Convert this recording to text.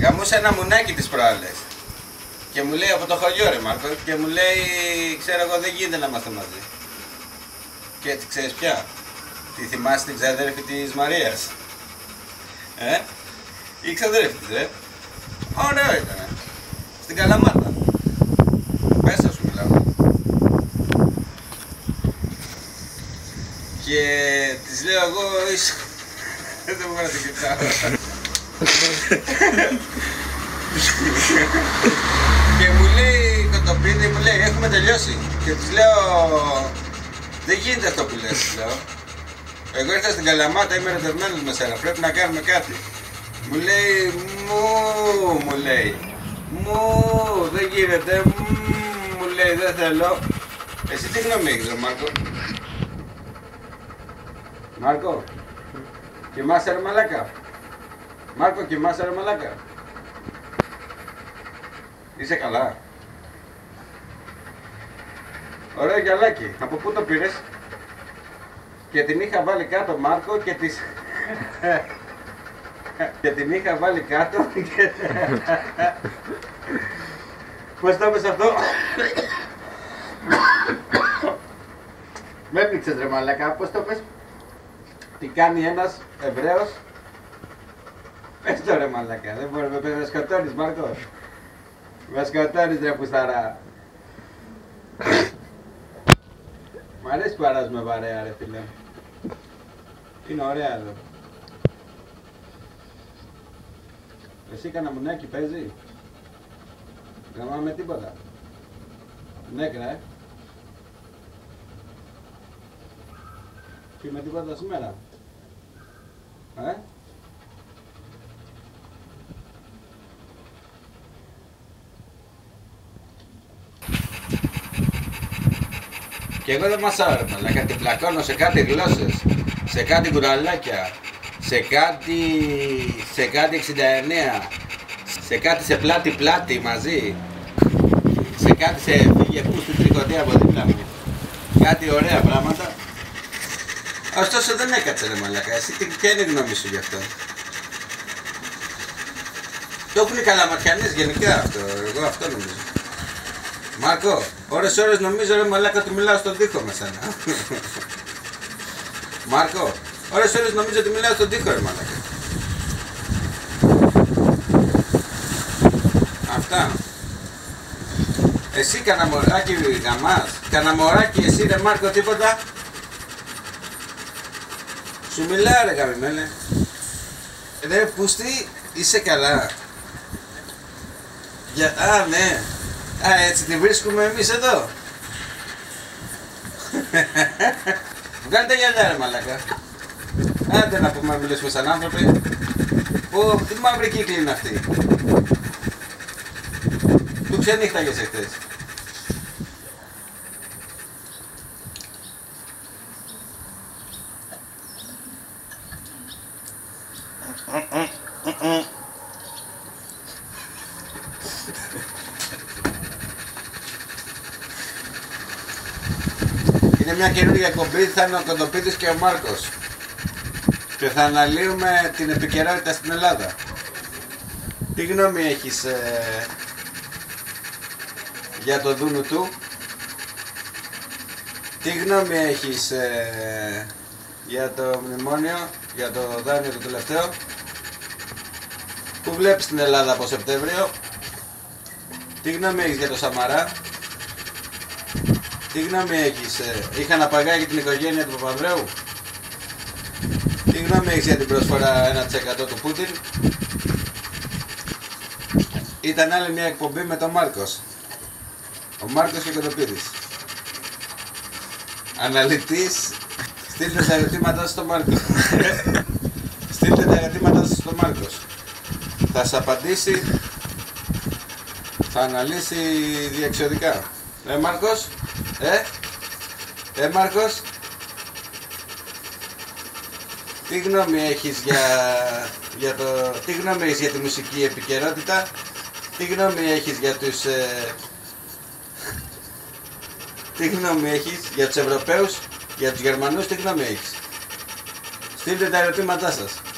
Γαμούσα ένα μουνάκι τις προάλλες. Και μου λέει από το χωριό ρε Μάρκο και μου λέει ξέρω εγώ δεν γίνεται να είμαστε μαζί. Και έτσι ξέρεις ποια. Τη θυμάσαι την ξαδέρφη της Μαρίας. Ε, η ξαδέρφη της ρε. Ωραίο ήταν. Στην Καλαμάτα. Μέσα σου μιλάω. Και της λέω εγώ είσαι... Δεν μπορώ να την κοιτάω. Και μου λέει κοντοπίδι, μου λέει έχουμε τελειώσει. Και της λέω δεν γίνεται αυτό που λες, της λέω. Εγώ ήρθα στην Καλαμάτα, είμαι ερωτευμένος με σένα, πρέπει να κάνουμε κάτι. Μου λέει, μου, μου λέει, μου, δεν γίνεται, μου, μου λέει, δεν θέλω. Εσύ τι γνώμη έχεις, ρε Μάρκο; Μάρκο, κοιμάσαι ρε μαλάκα. Μάρκο, κοιμάσαι ρε μαλάκα. Είσαι καλά. Ωραίο γυαλάκι. Από πού το πήρες; Και την είχα βάλει κάτω Μάρκο και τις... και την είχα βάλει κάτω και... Πώς το είπες αυτό; Με πνίξες ρε μαλάκα, πώς το είπες. Τι κάνει ένας Εβραίος. Πες το ρε μαλάκα, δεν μπορεί με να σκοτώνεις Μάρκο. Με σκοτώνεις ρε πουσταρά. Μ' αρέσει που αράζουμε βαρέα ρε φίλε. Είναι ωραία εδώ. Εσύ κανένα μουνάκι παίζει; Γαμάμε τίποτα. Νέκρα, ε. Φύγουμε τίποτα σήμερα. Ε; Και εγώ δεν μασάω ρε μαλάκα, την πλακώνω σε κάτι γλώσσες, σε κάτι κουραλάκια, σε κάτι, σε κάτι 69, σε κάτι σε πλάτη πλάτη μαζί, σε κάτι σε φύγε πού στην τρικωτή από δίπλα μου. Κάτι ωραία πράγματα. Ωστόσο δεν έκατσε ρε μαλάκα, εσύ τι, ποια είναι η γνώμη σου γι' αυτό; Το έχουν οι καλαματιανές γενικά αυτό, εγώ αυτό νομίζω. Μάρκο, ώρες ώρες νομίζω ρε μαλάκα ότι μιλάω στον τοίχο με σένα. Μάρκο, ώρες ώρες νομίζω ότι μιλάω στον τοίχο ρε μαλάκα. Αυτά. Εσύ κανένα μωράκι γαμάς, κανένα μωράκι εσύ ρε Μάρκο τίποτα. Σου μιλάω ρε γαμημένε. Ρε πούστη, είσαι καλά. Για... Α, ναι. Α, έτσι τη βρίσκουμε εμείς εδώ. Βγάλτε τα γυαλιά ρε μαλάκα. Άντε να πούμε να μιλήσουμε σαν άνθρωποι. Πω, τι μαύρη κύκλη είναι αυτή. Του ξενύχταγες εχθές. Είναι μια καινούργια εκπομπή, θα είναι ο Κοντοπίδης και ο Μάρκος. Και θα αναλύουμε την επικαιρότητα στην Ελλάδα. Τι γνώμη έχεις ε, για το δούνου του; Τι γνώμη έχεις ε, για το μνημόνιο, για το δάνειο το τελευταίο; Που βλέπεις την Ελλάδα από Σεπτέμβριο. Τι γνώμη έχεις για το Σαμαρά; Τι γνώμη έχεις, ε, είχαν απαγάγει την οικογένεια του Παπανδρέου; Τι γνώμη έχεις για την προσφορά 1% του Πούτιν; Ήταν άλλη μια εκπομπή με τον Μάρκος. Ο Μάρκος και ο Κοντοπίδης. Αναλυτής, στείλτε τα ερωτήματά σας στον Μάρκο. στείλτε τα ερωτήματά σας στον Μάρκος. Θα σας απαντήσει, θα αναλύσει διεξοδικά. Ε, Μάρκος, ε, ε, Μάρκος, τι γνώμη έχεις για, για το, τι γνώμη έχεις για τη μουσική επικαιρότητα, τι γνώμη έχεις για τους, ε, τι γνώμη έχεις για τους Ευρωπαίους, για τους Γερμανούς, τι γνώμη έχεις; Στείλτε τα ερωτήματά σας.